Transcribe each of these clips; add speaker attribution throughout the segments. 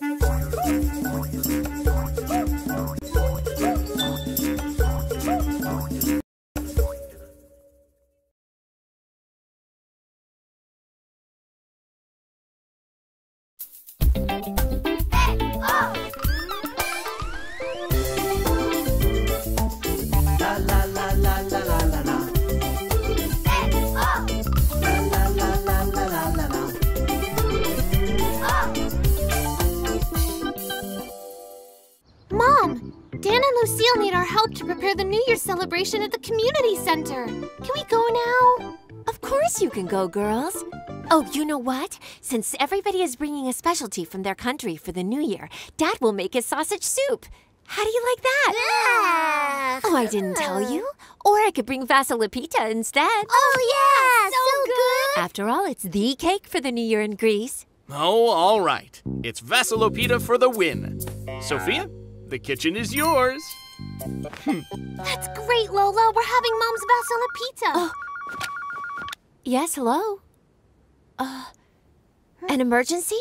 Speaker 1: えっ? And Lucille need our help to prepare the New Year celebration at the community center. Can we go now?
Speaker 2: Of course you can go, girls. Oh, you know what? Since everybody is bringing a specialty from their country for the new year, Dad will make his sausage soup. How do you like that? Oh, I didn't tell you. Or I could bring Vasilopita instead.
Speaker 1: Oh, yeah! So, good!
Speaker 2: After all, it's the cake for the new year in Greece.
Speaker 3: Oh, all right. It's Vasilopita for the win. Sophia, the kitchen is yours.
Speaker 1: That's great, Lola. We're having Mom's Vasilopita.
Speaker 2: Oh. Yes, hello? Uh, an emergency?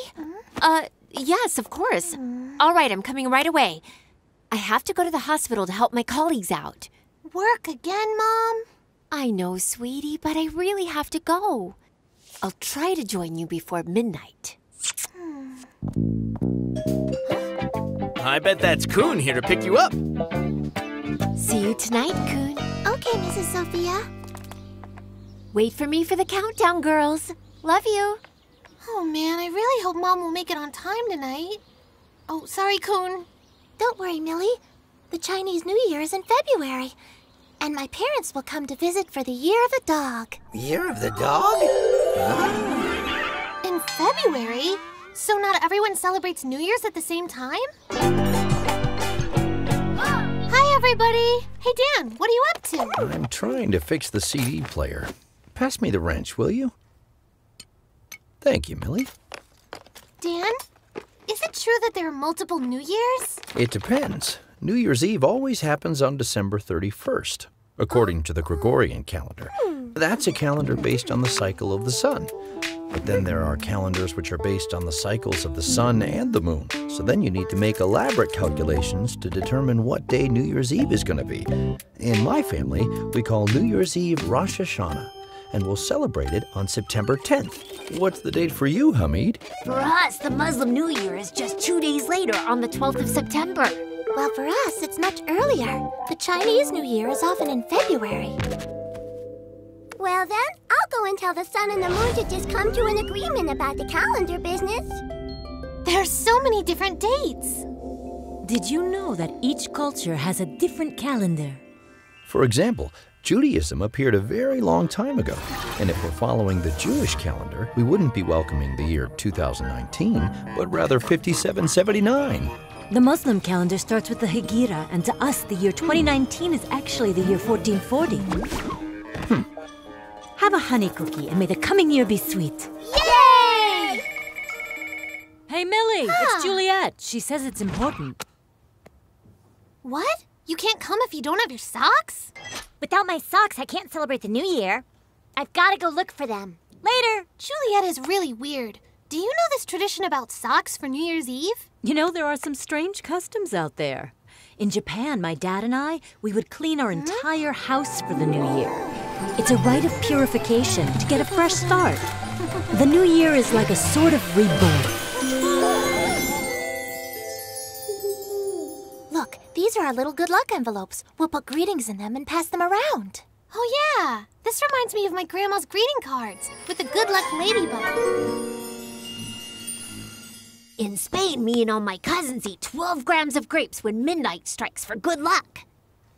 Speaker 2: Uh, yes, of course. All right, I'm coming right away. I have to go to the hospital to help my colleagues out.
Speaker 1: Work again, Mom?
Speaker 2: I know, sweetie, but I really have to go. I'll try to join you before midnight.
Speaker 3: I bet that's Coon here to pick you up.
Speaker 2: See you tonight, Coon.
Speaker 1: Okay, Mrs. Sophia.
Speaker 2: Wait for me for the countdown, girls. Love you.
Speaker 1: Oh, man, I really hope Mom will make it on time tonight. Oh, sorry, Coon. Don't worry, Mily. The Chinese New Year is in February. And my parents will come to visit for the Year of the Dog.
Speaker 4: Year of the dog?
Speaker 1: In February? So not everyone celebrates New Year's at the same time? Hi, everybody. Hey, Dan, what are you up to?
Speaker 4: I'm trying to fix the CD player. Pass me the wrench, will you? Thank you, Mily.
Speaker 1: Dan, is it true that there are multiple New Years?
Speaker 4: It depends. New Year's Eve always happens on December 31st, according to the Gregorian calendar. That's a calendar based on the cycle of the sun. But then there are calendars which are based on the cycles of the sun and the moon. So then you need to make elaborate calculations to determine what day New Year's Eve is going to be. In my family, we call New Year's Eve Rosh Hashanah, and we'll celebrate it on September 10th. What's the date for you, Hamid?
Speaker 2: For us, the Muslim New Year is just two days later on the 12th of September.
Speaker 1: Well, for us, it's much earlier. The Chinese New Year is often in February.
Speaker 5: Well then, I'll go and tell the sun and the moon to just come to an agreement about the calendar business.
Speaker 1: There are so many different dates.
Speaker 6: Did you know that each culture has a different calendar?
Speaker 4: For example, Judaism appeared a very long time ago. And if we're following the Jewish calendar, we wouldn't be welcoming the year 2019, but rather 5779.
Speaker 6: The Muslim calendar starts with the Hegira, and to us, the year 2019 is actually the year 1440. Hmm. Have a honey cookie, and may the coming year be sweet.
Speaker 1: Yay!
Speaker 6: Hey, Mily, it's Juliet. She says it's important.
Speaker 1: What? You can't come if you don't have your socks?
Speaker 5: Without my socks, I can't celebrate the new year. I've got to go look for them. Later.
Speaker 1: Juliet is really weird. Do you know this tradition about socks for New Year's Eve?
Speaker 6: You know, there are some strange customs out there. In Japan, my dad and I, we would clean our entire house for the new year. It's a rite of purification to get a fresh start. The new year is like a sort of rebirth.
Speaker 1: Look, these are our little good luck envelopes. We'll put greetings in them and pass them around. Oh, yeah. This reminds me of my grandma's greeting cards with the good luck ladybug.
Speaker 2: In Spain, me and all my cousins eat 12 grams of grapes when midnight strikes for good luck.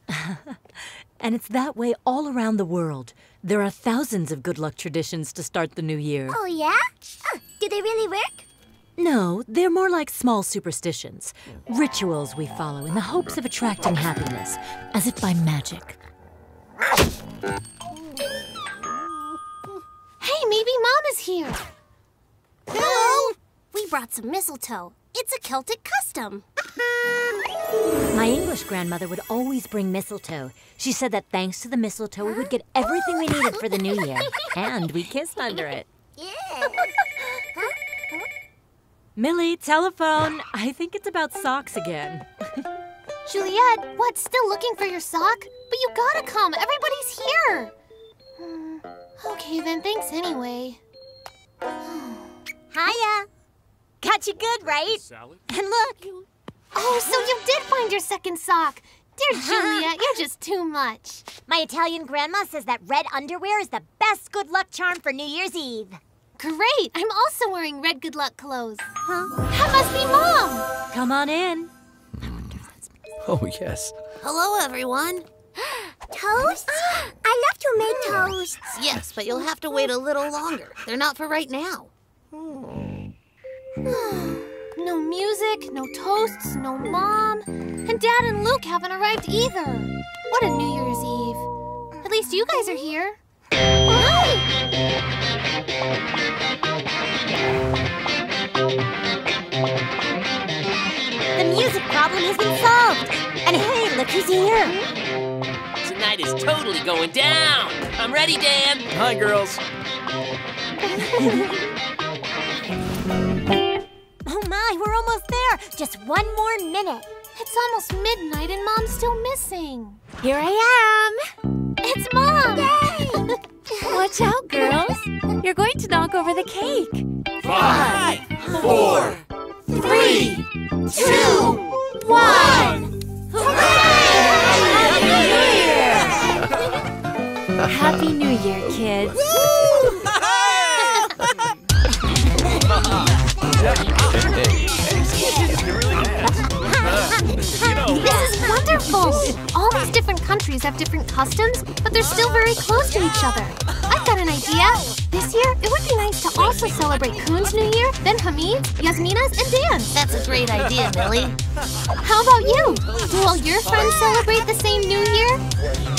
Speaker 6: And it's that way all around the world. There are thousands of good luck traditions to start the new year.
Speaker 5: Oh, yeah? Uh, do they really work?
Speaker 6: No, they're more like small superstitions, rituals we follow in the hopes of attracting happiness, as if by magic.
Speaker 1: Hey, maybe Mom is here.
Speaker 5: Hello! We brought some mistletoe. It's a Celtic custom.
Speaker 6: My English grandmother would always bring mistletoe. She said that thanks to the mistletoe, we would get everything we needed for the new year. And we kissed under it.
Speaker 5: Yeah.
Speaker 6: Mily, telephone. I think it's about socks again.
Speaker 1: Juliet, what? Still looking for your sock? But you gotta come. Everybody's here. Hmm, Okay, then thanks anyway.
Speaker 5: Hiya. Got you good, right?
Speaker 3: Salad?
Speaker 5: And look.
Speaker 1: Oh, so you did find your second sock. Dear Julia, you're just too much.
Speaker 5: My Italian grandma says that red underwear is the best good luck charm for New Year's Eve.
Speaker 1: Great! I'm also wearing red good luck clothes. Huh? That must be Mom!
Speaker 6: Come on in.
Speaker 4: Oh, yes.
Speaker 7: Hello, everyone.
Speaker 5: Toast? I love to make toast.
Speaker 7: Yes, but you'll have to wait a little longer. They're not for right now. Hmm.
Speaker 1: No music, no toasts, no Mom. And Dad and Luke haven't arrived either. What a New Year's Eve. At least you guys are here.
Speaker 5: The music problem has been solved. And hey, look who's here.
Speaker 8: Tonight is totally going down. I'm ready, Dan.
Speaker 3: Hi, girls.
Speaker 5: Just one more minute.
Speaker 1: It's almost midnight and Mom's still missing.
Speaker 2: Here I am.
Speaker 1: It's Mom! Yay!
Speaker 2: Watch out, girls. You're going to knock over the cake.
Speaker 3: Five, four,
Speaker 2: Three,
Speaker 1: two,
Speaker 2: one. Happy New Year,
Speaker 1: Happy New Year, kids. This countries have different customs, but they're still very close to each other. I've got an idea. This year, it would be nice to also celebrate Kuhn's New Year, then Hamid's, Yasmina's, and Dan's.
Speaker 7: That's a great idea, Mily.
Speaker 1: How about you? Do all your friends celebrate the same New Year?